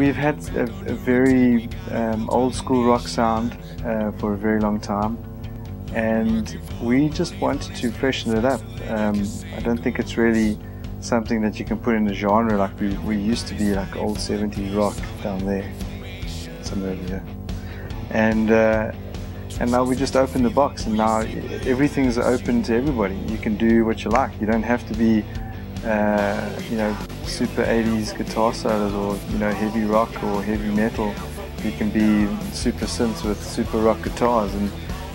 we've had a, a very um, old school rock sound uh, for a very long time and we just wanted to freshen it up. Um, I don't think it's really something that you can put in a genre like we, we used to be like old 70s rock down there, somewhere over. And, uh, and now we just open the box and now everything's open to everybody. You can do what you like. You don't have to be uh, you know, super 80s guitar solos or, you know, heavy rock or heavy metal. You can be super synths with super rock guitars and,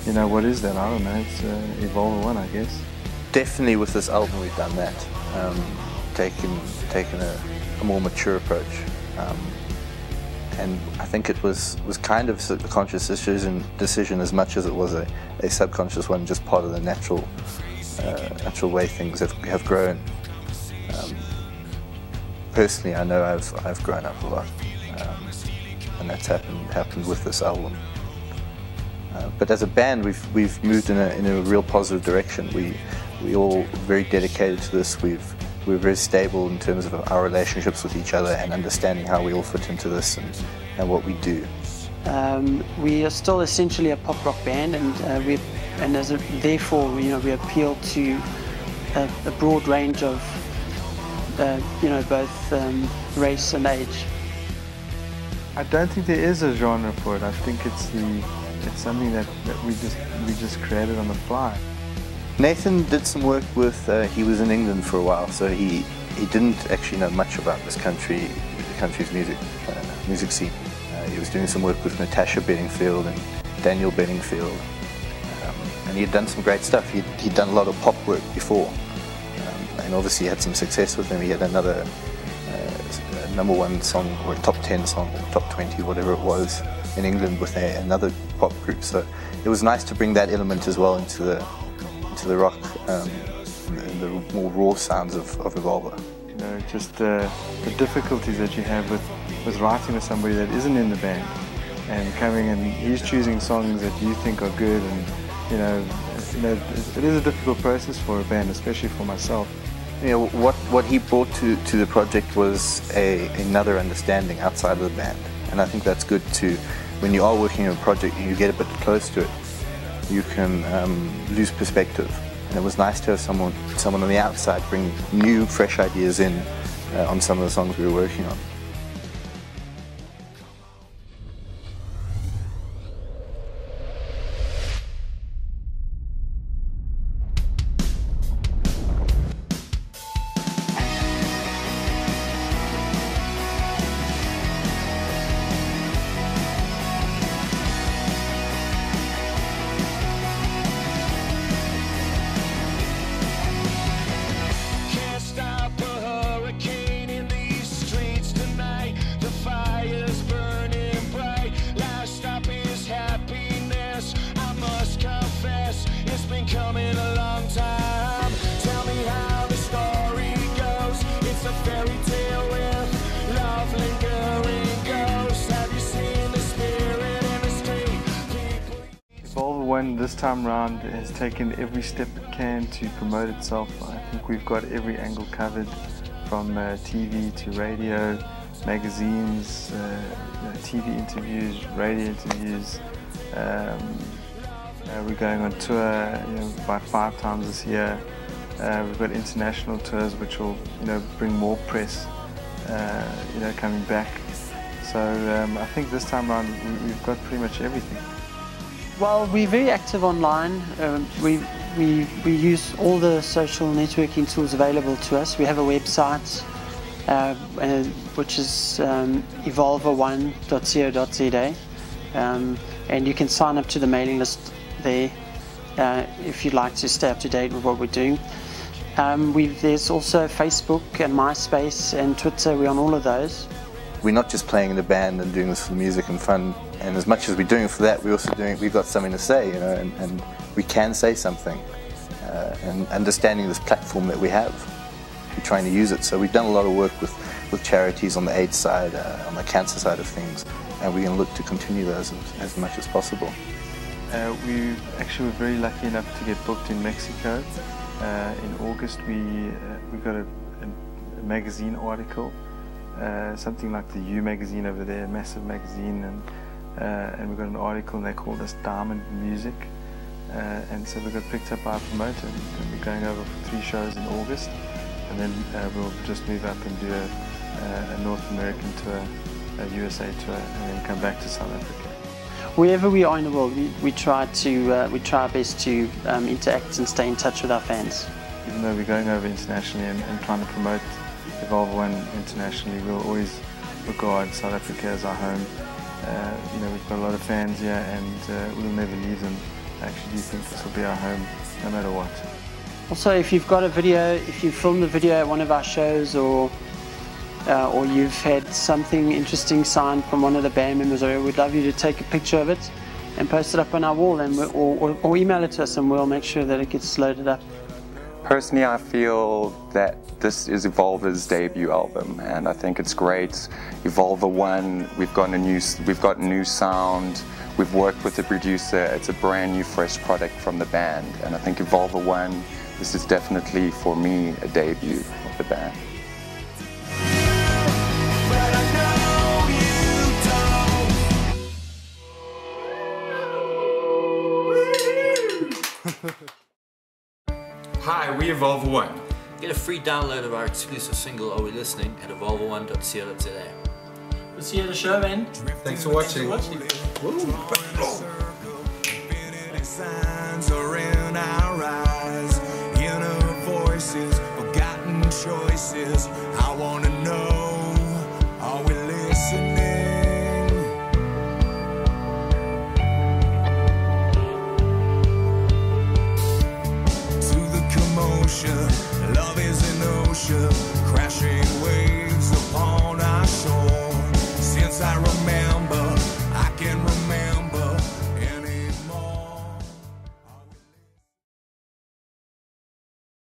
you know, what is that? I don't know. It's uh, Evolver 1, I guess. Definitely with this album we've done that. Um, taken, taken a, a, more mature approach. Um, and I think it was, was kind of a conscious decision, decision as much as it was a, a subconscious one, just part of the natural, uh, natural way things have, have grown. Personally, I know I've, I've grown up a lot, um, and that's happened, happened with this album. Uh, but as a band, we've, we've moved in a, in a real positive direction. We, we all very dedicated to this. We've, we're very stable in terms of our relationships with each other and understanding how we all fit into this and, and what we do. Um, we are still essentially a pop rock band, and uh, we and as a, therefore, you know, we appeal to a, a broad range of uh, you know, both um, race and age. I don't think there is a genre for it. I think it's the it's something that, that we just we just created on the fly. Nathan did some work with. Uh, he was in England for a while, so he he didn't actually know much about this country, the country's music uh, music scene. Uh, he was doing some work with Natasha Bedingfield and Daniel Bedingfield, um, and he had done some great stuff. He'd, he'd done a lot of pop work before and obviously had some success with him. He had another uh, number one song or top 10 song, top 20, whatever it was, in England with a, another pop group. So it was nice to bring that element as well into the into the rock um, and the more raw sounds of, of Evolver. You know, just uh, the difficulties that you have with, with writing with somebody that isn't in the band and coming and he's choosing songs that you think are good and you know, you know it is a difficult process for a band, especially for myself you know, what, what he brought to, to the project was a, another understanding outside of the band. And I think that's good too. When you are working on a project and you get a bit close to it, you can um, lose perspective. And it was nice to have someone, someone on the outside bring new, fresh ideas in uh, on some of the songs we were working on. This time around has taken every step it can to promote itself. I think we've got every angle covered from uh, TV to radio, magazines, uh, TV interviews, radio interviews. Um, uh, we're going on tour you know, about five times this year. Uh, we've got international tours which will you know, bring more press uh, you know, coming back. So um, I think this time around we've got pretty much everything. Well, we're very active online. Um, we, we, we use all the social networking tools available to us. We have a website, uh, uh, which is um, evolver1.co.za. Um, and you can sign up to the mailing list there uh, if you'd like to stay up to date with what we're doing. Um, there's also Facebook and MySpace and Twitter. We're on all of those. We're not just playing in a band and doing this for the music and fun and as much as we're doing it for that, we're also doing we've got something to say, you know, and, and we can say something. Uh, and understanding this platform that we have, we're trying to use it. So we've done a lot of work with, with charities on the AIDS side, uh, on the cancer side of things, and we're going to look to continue those as, as much as possible. Uh, we actually were very lucky enough to get booked in Mexico. Uh, in August, we uh, we got a, a, a magazine article uh, something like the U magazine over there, massive magazine, and uh, and we got an article and they called us Diamond Music. Uh, and so we got picked up by a promoter and we're going over for three shows in August and then uh, we'll just move up and do a, a North American tour, a USA tour and then come back to South Africa. Wherever we are in the world, we, we try to uh, we try our best to um, interact and stay in touch with our fans. Even though we're going over internationally and, and trying to promote Evolver One internationally, we'll always regard South Africa as our home. Uh, you know, we've got a lot of fans here and uh, we'll never leave them. I actually do think this will be our home no matter what. Also, if you've got a video, if you've filmed a video at one of our shows or uh, or you've had something interesting signed from one of the band members, or we'd love you to take a picture of it and post it up on our wall and or, or email it to us and we'll make sure that it gets loaded up. Personally, I feel that this is Evolver's debut album, and I think it's great. Evolver One, we've got a new, we've got new sound. We've worked with the producer. It's a brand new, fresh product from the band, and I think Evolver One, this is definitely for me a debut of the band. Hi, we Evolver One. Get a free download of our exclusive single Are We Listening at evolver1.co.za. We'll see you at the show, man. Thanks for watching. signs are in our eyes, inner voices, forgotten choices.